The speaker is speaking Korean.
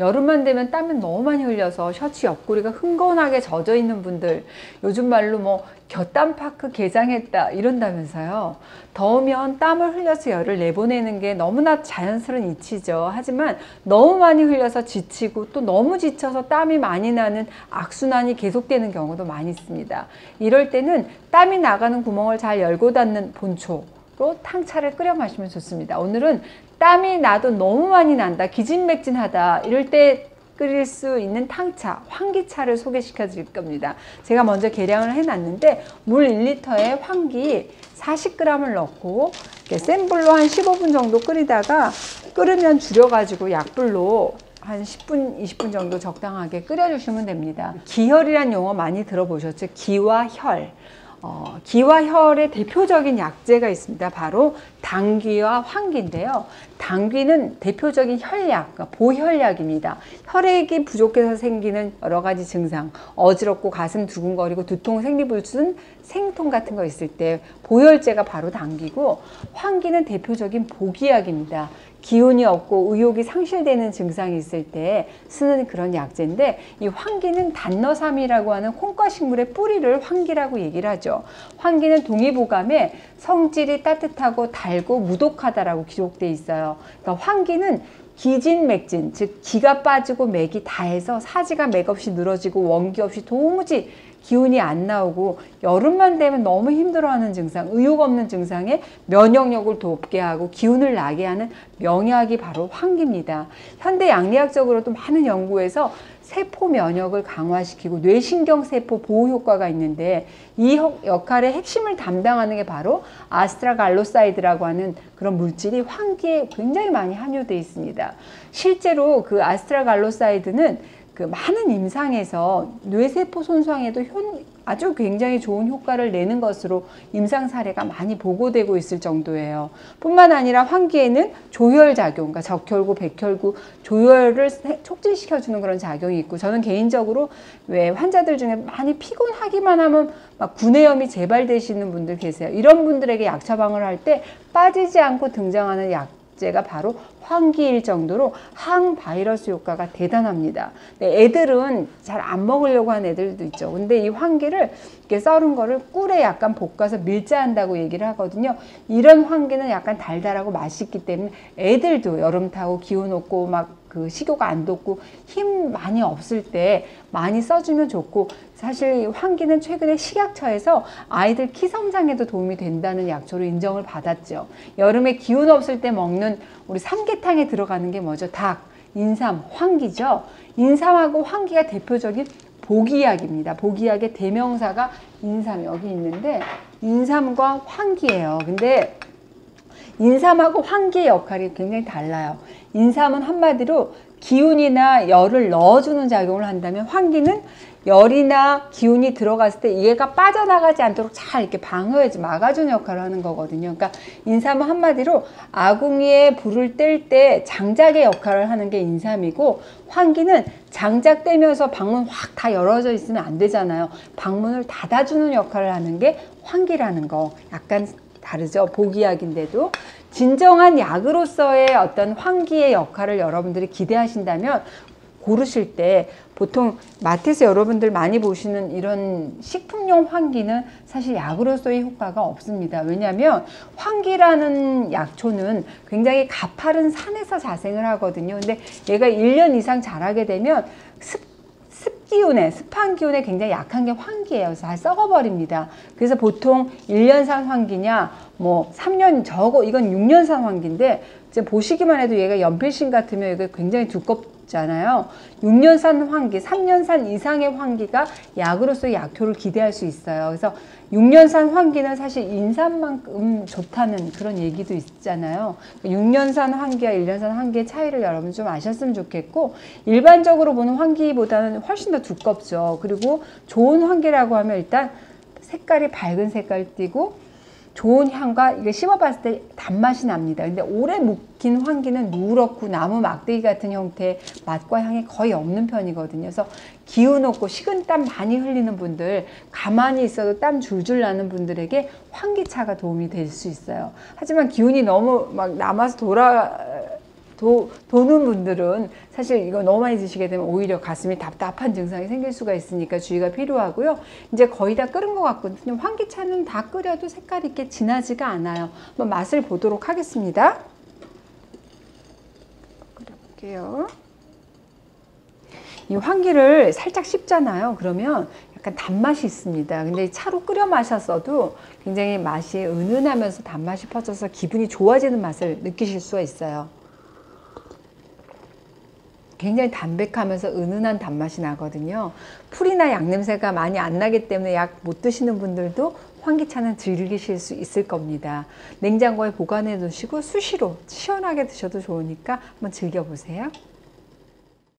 여름만 되면 땀이 너무 많이 흘려서 셔츠 옆구리가 흥건하게 젖어 있는 분들 요즘 말로 뭐 곁땀파크 개장했다 이런다면서요. 더우면 땀을 흘려서 열을 내보내는 게 너무나 자연스러운 이치죠. 하지만 너무 많이 흘려서 지치고 또 너무 지쳐서 땀이 많이 나는 악순환이 계속되는 경우도 많이 있습니다. 이럴 때는 땀이 나가는 구멍을 잘 열고 닫는 본초 로 탕차를 끓여 마시면 좋습니다. 오늘은 땀이 나도 너무 많이 난다, 기진맥진하다 이럴 때 끓일 수 있는 탕차, 환기차를 소개시켜 드릴 겁니다. 제가 먼저 계량을 해놨는데 물 1리터에 환기 40g을 넣고 센 불로 한 15분 정도 끓이다가 끓으면 줄여가지고 약불로 한 10분, 20분 정도 적당하게 끓여주시면 됩니다. 기혈이란 용어 많이 들어보셨죠? 기와 혈. 어, 기와 혈의 대표적인 약재가 있습니다. 바로 당귀와 황귀인데요. 당귀는 대표적인 혈약, 그러니까 보혈약입니다. 혈액이 부족해서 생기는 여러 가지 증상, 어지럽고 가슴 두근거리고 두통, 생리불순, 생통 같은 거 있을 때 보혈제가 바로 당귀고 황귀는 대표적인 보기약입니다. 기운이 없고 의욕이 상실되는 증상이 있을 때 쓰는 그런 약재인데 이 황기는 단너삼이라고 하는 콩과 식물의 뿌리를 황기라고 얘기를 하죠. 황기는 동의보감에 성질이 따뜻하고 달고 무독하다라고 기록돼 있어요. 그러니까 황기는 기진맥진, 즉 기가 빠지고 맥이 다해서 사지가 맥없이 늘어지고 원기 없이 도무지 기운이 안 나오고 여름만 되면 너무 힘들어하는 증상, 의욕 없는 증상에 면역력을 돕게 하고 기운을 나게 하는 명약이 바로 환기입니다. 현대 양리학적으로도 많은 연구에서 세포 면역을 강화시키고 뇌신경 세포 보호 효과가 있는데 이 역할의 핵심을 담당하는 게 바로 astragaloside라고 하는 그런 물질이 황기에 굉장히 많이 함유되어 있습니다. 실제로 그 astragaloside는 그 많은 임상에서 뇌세포 손상에도 효, 아주 굉장히 좋은 효과를 내는 것으로 임상 사례가 많이 보고되고 있을 정도예요. 뿐만 아니라 황기에는 조혈 작용, 그러니까 적혈구, 백혈구 조혈을 촉진시켜 주는 그런 작용이 있고 저는 개인적으로 왜 환자들 중에 많이 피곤하기만 하면 막 구내염이 재발되시는 분들 계세요. 이런 분들에게 약 처방을 할 때 빠지지 않고 등장하는 약 제가 바로 환기일 정도로 항바이러스 효과가 대단합니다. 애들은 잘 안 먹으려고 하는 애들도 있죠. 근데 이 환기를 이렇게 썰은 거를 꿀에 약간 볶아서 밀자한다고 얘기를 하거든요. 이런 환기는 약간 달달하고 맛있기 때문에 애들도 여름 타고 기운 없고 막 그 식욕 안 돋고 힘 많이 없을 때 많이 써주면 좋고 사실 환기는 최근에 식약처에서 아이들 키 성장에도 도움이 된다는 약초로 인정을 받았죠. 여름에 기운 없을 때 먹는 우리 삼계 탕에 들어가는 게 뭐죠? 닭, 인삼, 환기죠. 인삼하고 환기가 대표적인 보기약입니다. 보기약의 대명사가 인삼 여기 있는데 인삼과 환기예요. 근데 인삼하고 환기의 역할이 굉장히 달라요. 인삼은 한마디로 기운이나 열을 넣어주는 작용을 한다면 환기는 열이나 기운이 들어갔을 때 얘가 빠져나가지 않도록 잘 이렇게 방어해서 막아주는 역할을 하는 거거든요. 그러니까 인삼은 한마디로 아궁이에 불을 뗄 때 장작의 역할을 하는 게 인삼이고 환기는 장작 떼면서 방문 확 다 열어져 있으면 안 되잖아요. 방문을 닫아주는 역할을 하는 게 환기라는 거. 약간 다르죠. 보기약인데도 진정한 약으로서의 어떤 환기의 역할을 여러분들이 기대하신다면 고르실 때 보통 마트에서 여러분들 많이 보시는 이런 식품용 환기는 사실 약으로서의 효과가 없습니다. 왜냐하면 환기라는 약초는 굉장히 가파른 산에서 자생을 하거든요. 근데 얘가 1년 이상 자라게 되면 습습 기운에, 습한 기운에 굉장히 약한 게 환기예요. 잘 썩어버립니다. 그래서 보통 1년산 환기냐, 뭐 3년 저거, 이건 6년산 환기인데, 지금 보시기만 해도 얘가 연필신 같으면 이게 굉장히 두껍 잖아요. 6년산 환기, 3년산 이상의 환기가 약으로서 약효를 기대할 수 있어요. 그래서 6년산 환기는 사실 인삼만큼 좋다는 그런 얘기도 있잖아요. 6년산 환기와 1년산 환기의 차이를 여러분 좀 아셨으면 좋겠고 일반적으로 보는 환기보다는 훨씬 더 두껍죠. 그리고 좋은 환기라고 하면 일단 색깔이 밝은 색깔 띠고 좋은 향과 이게 씹어봤을 때 단맛이 납니다. 근데 오래 묵힌 환기는 누렇고 나무 막대기 같은 형태의 맛과 향이 거의 없는 편이거든요. 그래서 기운 없고 식은 땀 많이 흘리는 분들, 가만히 있어도 땀 줄줄 나는 분들에게 환기차가 도움이 될 수 있어요. 하지만 기운이 너무 막 남아서 돌아 도, 도는 분들은 사실 이거 너무 많이 드시게 되면 오히려 가슴이 답답한 증상이 생길 수가 있으니까 주의가 필요하고요. 이제 거의 다 끓은 것 같거든요. 환기차는 다 끓여도 색깔이 이렇게 진하지가 않아요. 한번 맛을 보도록 하겠습니다. 끓여볼게요. 이 환기를 살짝 씹잖아요. 그러면 약간 단맛이 있습니다. 근데 차로 끓여 마셨어도 굉장히 맛이 은은하면서 단맛이 퍼져서 기분이 좋아지는 맛을 느끼실 수가 있어요. 굉장히 담백하면서 은은한 단맛이 나거든요. 풀이나 약 냄새가 많이 안 나기 때문에 약 못 드시는 분들도 환기차는 즐기실 수 있을 겁니다. 냉장고에 보관해 두시고 수시로 시원하게 드셔도 좋으니까 한번 즐겨보세요.